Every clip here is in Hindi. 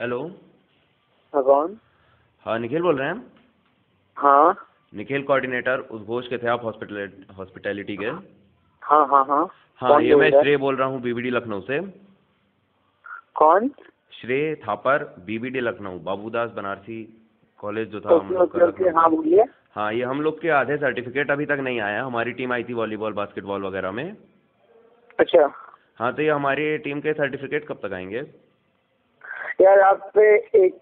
हेलो हाँ कौन? हाँ निखिल बोल रहे हैं हाँ। निखिल कोऑर्डिनेटर उद्घोष के थे आप हॉस्पिटल हॉस्पिटैलिटी के? हाँ हाँ हाँ। हाँ ये मैं श्रेय बोल रहा हूँ बीबीडी लखनऊ से। कौन? श्रेय थापर बीबीडी लखनऊ बाबूदास बनारसी कॉलेज जो था तो हम लोग का हाँ बोलिए। हाँ ये हम लोग के आधे सर्टिफिकेट अभी तक नहीं आया हमारी टीम आई थी वॉलीबॉल बास्केटबॉल वगैरह में। अच्छा। हाँ तो ये हमारी टीम के सर्टिफिकेट कब तक आएँगे? यार आप पे एक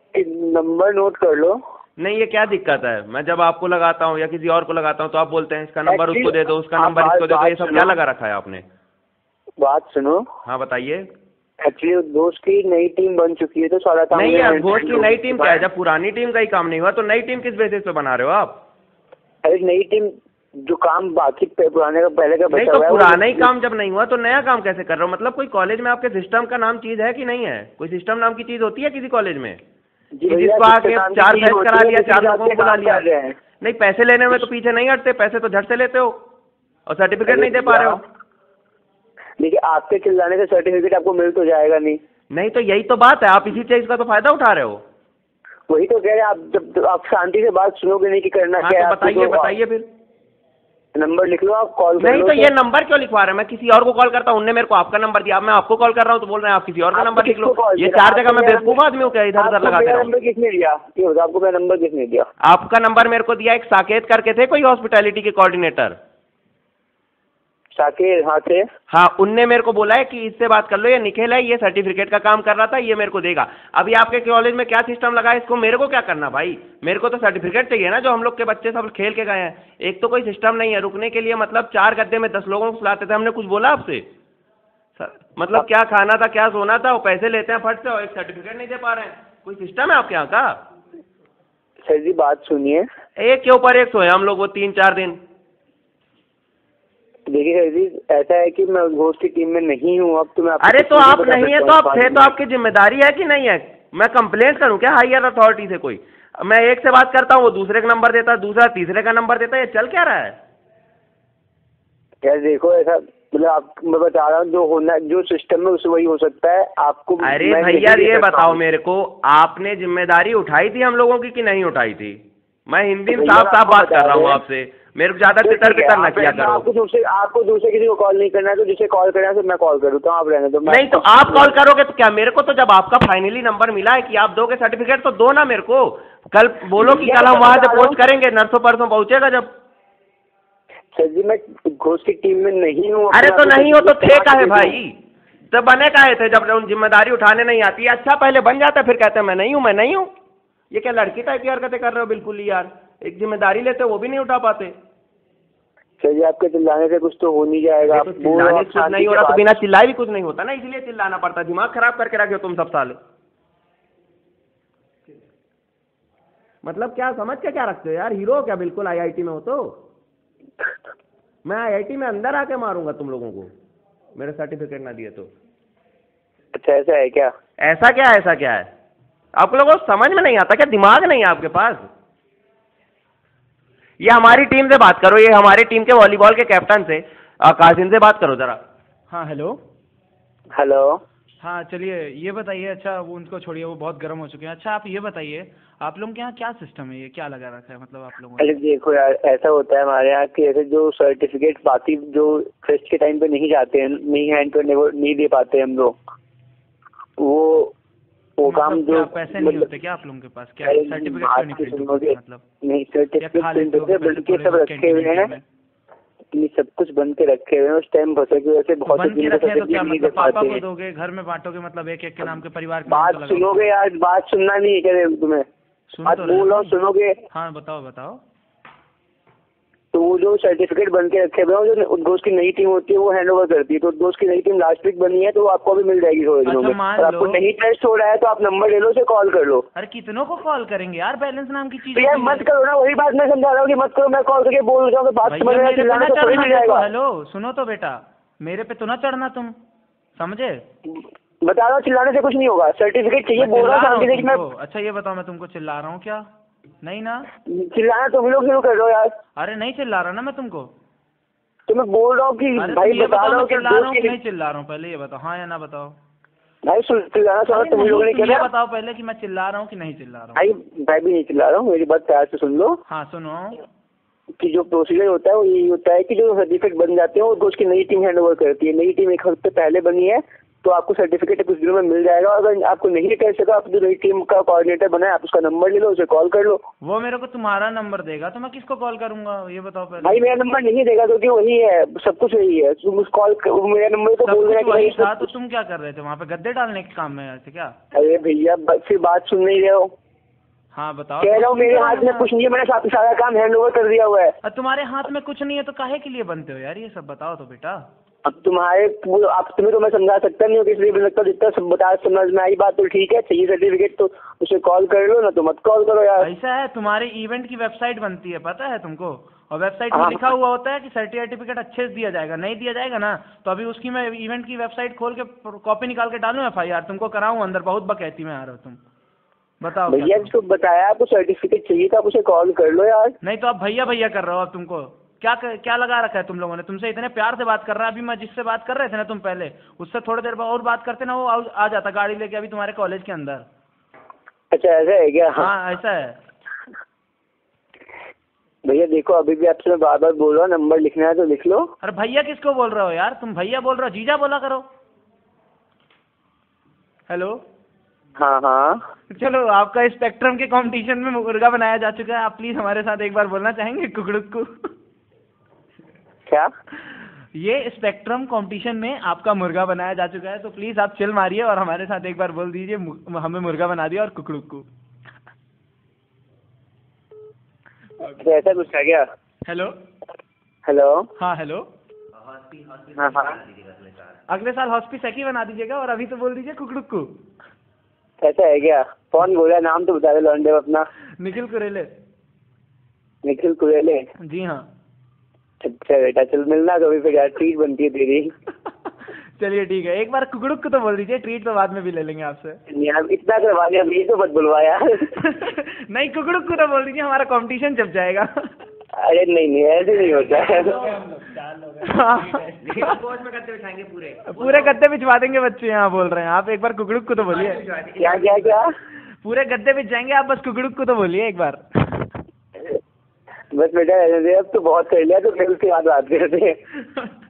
नंबर नोट कर लो। नहीं ये क्या दिक्कत है? मैं जब आपको लगाता हूँ या किसी और को लगाता हूँ तो आप बोलते हैं इसका नंबर उसको दे दो उसका नंबर इसको दे दो ये सब क्या लगा रखा है आपने? बात सुनो। हाँ बताइए। एक्चुअली दोस्त की नई टीम बन चुकी है तो सारा काम नहीं यार घोष की नई टीम क्या है? जब पुरानी टीम का ही काम नहीं हुआ तो नई टीम किस बेसिस पे बना रहे हो आप? अरे नई टीम जो काम बाकी पे- पुराने का पहले का नहीं तो है पुराना ही काम जब नहीं हुआ तो नया काम कैसे कर रहे हो? मतलब कोई कॉलेज में आपके सिस्टम का नाम चीज़ है कि नहीं है? कोई सिस्टम नाम की चीज़ होती है किसी कॉलेज में? जिसको आके चार होती करा लिया चार लोगों को बुला लिया। हैं। नहीं पैसे लेने में तो पीछे नहीं हटते पैसे तो झट से लेते हो। और सर्टिफिकेट नहीं दे पा रहे हो। देखिए आपके चिल्लाने से सर्टिफिकेट आपको मिल तो जाएगा नहीं। नहीं तो यही तो बात है आप इसी चीज़ का तो फ़ायदा उठा रहे हो। वही तो कह रहे हैं आप जब जब आप शांति से बात सुनोगे नहीं कि करना हाँ क्या तो है बताइए तो- बताइए फिर। नंबर लिख लो आप कॉल नहीं तो ये नंबर क्यों लिखवा रहे हैं? मैं किसी और को कॉल करता हूँ उनने मेरे को आपका नंबर दिया। अब मैं आपको कॉल कर रहा हूँ तो बोल रहे हैं आप किसी और का नंबर लिख लो। ये चार जगह मैं बेवकूफ़ आदमी हूँ क्या? इधर उधर लगा नंबर किसने दिया? आपको मेरा नंबर किसने दिया? आपका नंबर मेरे को दिया एक साकेत करके थे कोई हॉस्पिटैलिटी के कोऑर्डिनेटर साकेर हाँ से? हाँ उनने मेरे को बोला है कि इससे बात कर लो ये निखिल है ये सर्टिफिकेट का काम कर रहा था ये मेरे को देगा। अभी आपके कॉलेज में क्या सिस्टम लगा है इसको? मेरे को क्या करना भाई? मेरे को तो सर्टिफिकेट चाहिए ना जो हम लोग के बच्चे सब खेल के गए हैं। एक तो कोई सिस्टम नहीं है रुकने के लिए मतलब चार गद्दे में दस लोगों को सुलाते थे हमने कुछ बोला आपसे? मतलब क्या खाना था क्या सोना था वो पैसे लेते हैं फट से और एक सर्टिफिकेट नहीं दे पा रहे हैं। कोई सिस्टम है आपके यहाँ का? सर जी बात सुनिए। एक के ऊपर एक सोए हम लोग वो तीन चार दिन। देखिए सर जी ऐसा है कि मैं घोष की टीम में नहीं हूँ अब तो मैं अरे तो आप नहीं है तो आप थे तो आपकी ज़िम्मेदारी है कि नहीं है? मैं कंप्लेंट करूँ क्या? हायर अथॉरिटी से कोई? मैं एक से बात करता हूँ वो दूसरे का नंबर देता है दूसरा तीसरे का नंबर देता है ये चल क्या रहा है? यार देखो ऐसा मतलब आप मैं बता रहा हूँ जो होना जो सिस्टम में उसे वही हो सकता है आपको अरे भैया ये बताओ मेरे को आपने ज़िम्मेदारी उठाई थी हम लोगों की कि नहीं उठाई थी? मैं हिंदी में साफ़ साफ़ बात कर रहा हूँ। आपसे। मेरे को ज़्यादा पितर न किया दो, आपको दूसरे आपको दूसरे किसी को कॉल नहीं करना है तो जिसे कॉल करना है तो मैं कॉल करूँ तो आप रहने दो नहीं तो आप कॉल करोगे तो क्या मेरे को तो जब आपका फाइनली नंबर मिला है कि आप दोगे सर्टिफिकेट तो दो ना मेरे को। कल बोलो कि कल हम वहाँ से पोस्ट करेंगे नरसों परसों पहुंचेगा जब। सर जी मैं घोष की टीम में नहीं हूँ अरे तो नहीं हो तो थे का है भाई? तो बने का है थे जब उन ज़िम्मेदारी उठाने नहीं आती? अच्छा पहले बन जाता फिर कहते हैं मैं नहीं हूँ मैं नहीं हूँ। ये क्या लड़की टाइप की हरकतें कर रहे हो बिल्कुल ही यार? एक ज़िम्मेदारी लेते हो वो भी नहीं उठा पाते। सर जी आपके चिल्लाने से कुछ तो हो नहीं जाएगा। तो चिल्लाने कुछ नहीं हो रहा तो बिना चिल्लाए भी कुछ नहीं होता ना इसलिए चिल्लाना पड़ता दिमाग खराब करके रखे हो तुम सब साले। मतलब क्या समझ के क्या रखते हो यार? हीरो क्या बिल्कुल आईआईटी में हो तो? मैं आईआईटी में अंदर आके मारूँगा तुम लोगों को। मेरे सर्टिफिकेट ना दिए तो। अच्छा ऐसा है क्या? ऐसा क्या ऐसा क्या है? आप लोगों को समझ में नहीं आता क्या? दिमाग नहीं है आपके पास? ये हमारी टीम से बात करो ये हमारी टीम के वॉलीबॉल के कैप्टन से कासिम से बात करो जरा। हाँ हेलो हेलो हाँ चलिए ये बताइए अच्छा वो उनको छोड़िए वो बहुत गर्म हो चुके हैं। अच्छा आप ये बताइए आप लोगों के यहाँ क्या सिस्टम है ये क्या लगा रखा है मतलब आप लोगों अरे देखो यार ऐसा होता है हमारे यहाँ कि ऐसे जो सर्टिफिकेट बाकी जो फेस्ट के टाइम पे नहीं जाते हैं नहीं हैंड वो नहीं दे पाते हम लोग। वो वो काम मतलब जो क्या पैसे नहीं मतलब- होते क्या आप लोगों के पास क्या सर्टिफिकेट क्यों नहीं तो प्रिंट होते मतलब? नहीं सर्टिफिकेट प्रिंट होते बल्कि सब रखे हुए हैं। ये सब कुछ बन के रखे हुए हैं उस टाइम भसक की वजह से बहुत हैं तो क्या मतलब पापा को दोगे घर में बांटोगे मतलब एक एक के नाम के परिवार के बात तो सुनोगे यार बात सुनना नहीं है तुम्हें? सुन बात तो बोल सुनोगे। हाँ बताओ बताओ। तो वो जो सर्टिफिकेट बन के रखे हुए हैं जो उद्घोष की नई टीम होती है वो हैंड ओवर करती है। तो उद्घोष की नई टीम लास्ट वीक बनी है तो वो आपको भी मिल जाएगी थोड़े दिनों अच्छा, में। और आपको नहीं टेस्ट हो रहा है तो आप नंबर ले लो उसे कॉल कर लो। अरे कितनों को कॉल करेंगे यार? बैलेंस नाम की चीज़ तो यार मत करो ना वही बात मैं समझा रहा हूँ कि मत करो मैं कॉल करके बोल रहा हूँ बात समझ में चिल्लाना ना तो जाएगा। हेलो सुनो तो बेटा मेरे पे तो ना चढ़ना तुम समझे? बता रहा हूँ चिल्लाने से कुछ नहीं होगा सर्टिफिकेट चाहिए बोल रहा हूँ रहा। अच्छा ये बताओ मैं तुमको चिल्ला रहा हूँ क्या? नहीं ना? चिल्लाना तुम लोग क्यों कर रहे हो यार? अरे नहीं चिल्ला रहा ना मैं तुमको। तो मैं बोल रहा हूँ कि भाई बता रहा हूँ चिल्ला रहा हूँ नहीं चिल्ला रहा हूँ? पहले ये बताओ। हाँ या ना बताओ? भाई सुन चिल्लाना अरे तुम लोगों ने तुम ये बताओ पहले कि मैं चिल्ला रहा हूँ कि नहीं चिल्ला रहा हूँ? भाई मैं भी नहीं चिल्ला रहा हूँ मेरी बात प्यार से सुन लो। हाँ सुनो। कि जो प्रोसीजर होता है वो यही होता है कि जो सर्टिफिकेट बन जाते हैं उनको उसकी नई टीम हैंड ओवर करती है। नई टीम एक हफ़्ते पहले बनी है तो आपको सर्टिफिकेट कुछ दिनों में मिल जाएगा। अगर आपको नहीं कर सका आप जो नई टीम का कोऑर्डिनेटर बना है आप उसका नंबर ले लो उसे कॉल कर लो। वो मेरे को तुम्हारा नंबर देगा तो मैं किसको कॉल करूँगा? ये बताओ पहले। भाई मेरा नंबर नहीं देगा क्योंकि वही है सब कुछ वही है। तुम उस कॉल मेरा नंबर तो बोल था तो तुम क्या कर रहे थे वहाँ पे? गद्दे डालने के काम में क्या? अरे भैया फिर बात सुन नहीं रहे हो। हाँ बताओ। कह रहा हूँ मेरे हाथ में कुछ नहीं है मैंने सारा काम हैंड ओवर कर दिया हुआ है। तुम्हारे हाथ में कुछ नहीं है तो काहे के लिए बनते हो यार ये सब? बताओ तो बेटा। अब तुम्हारे आप तुम्हें तो मैं समझा सकता नहीं हूँ इसलिए मुझे लगता जितना सब बता समझ में आई बात तो ठीक है चाहिए सर्टिफिकेट तो उसे कॉल कर लो ना तो मत कॉल करो यार। ऐसा है तुम्हारे इवेंट की वेबसाइट बनती है पता है तुमको? और वेबसाइट में हाँ। लिखा हुआ होता है कि सर्टिफिकेट अच्छे से दिया जाएगा नहीं दिया जाएगा ना तो अभी उसकी मैं इवेंट की वेबसाइट खोल के कॉपी निकाल के डालूं एफ़ आई आर तुमको कराऊं अंदर बहुत बकैती में आ रहे हो तुम। बताओ भैया? जिसको बताया आपको सर्टिफिकेट चाहिए था आप उसे कॉल कर लो यार। नहीं तो आप भैया भैया कर रहे हो अब तुमको। क्या क्या लगा रखा है तुम लोगों ने? तुमसे इतने प्यार से बात कर रहा है अभी मैं जिससे बात कर रहे थे ना तुम पहले उससे थोड़ी देर बाद और बात करते ना वो आ, आ जाता गाड़ी लेके अभी तुम्हारे कॉलेज के अंदर। अच्छा ऐसा है क्या? हाँ ऐसा है। भैया देखो अभी भी आपसे बार बार बोल रहा हूँ नंबर लिखना है तो लिख लो। अरे भैया किसको बोल रहे हो यार? तुम भैया बोल रहे हो जीजा बोला करो। हेलो हाँ हाँ। चलो आपका स्पेक्ट्रम के कंपटीशन में मुर्गा बनाया जा चुका है आप प्लीज़ हमारे साथ एक बार बोलना चाहेंगे कुकड़ुक को क्या? ये स्पेक्ट्रम कंपटीशन में आपका मुर्गा बनाया जा चुका है तो प्लीज़ आप चिल मारिए और हमारे साथ एक बार बोल दीजिए हमें मुर्गा बना दिया और कुकड़ुक। को ऐसा कुछ है क्या? हेलो हेलो हाँ हेलो हाँ हाँ। अगले साल हॉस्पिस ही बना दीजिएगा और अभी तो बोल दीजिए कुकड़ुक। को ऐसा है क्या? कौन बोला? नाम तो बता दो लॉन्डे अपना। निखिल कुरेले। निखिल कुरेले? जी हाँ। अच्छा बेटा चल मिलना कभी फिर यार ट्रीट बनती है तेरी। चलिए ठीक है एक बार कुकड़ुक को तो बोल दीजिए ट्रीट तो बाद में भी ले लेंगे आपसे। यार इतना करवा लिया ये तो मत बुलवा यार। नहीं कुकड़ुक को तो बोल दीजिए हमारा कंपटीशन जब जाएगा। अरे नहीं नहीं ऐसे नहीं होता। है पूरे गद्दे बिछवा देंगे बच्चे यहाँ बोल रहे हैं आप एक बार कुकड़ुक को तो बोलिए। क्या क्या क्या? पूरे गद्दे बिछ जाएँगे आप बस कुकड़ुक को तो बोलिए एक बार। बस बेटा अब तो बहुत कर लिया तो फिर उसके बाद बात करते हैं।